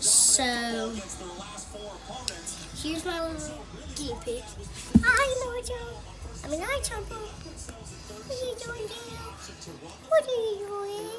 So here's my little guinea pig. Hi, Mojo. I mean, hi, Chompo. What are you doing, Daniel? What are you doing?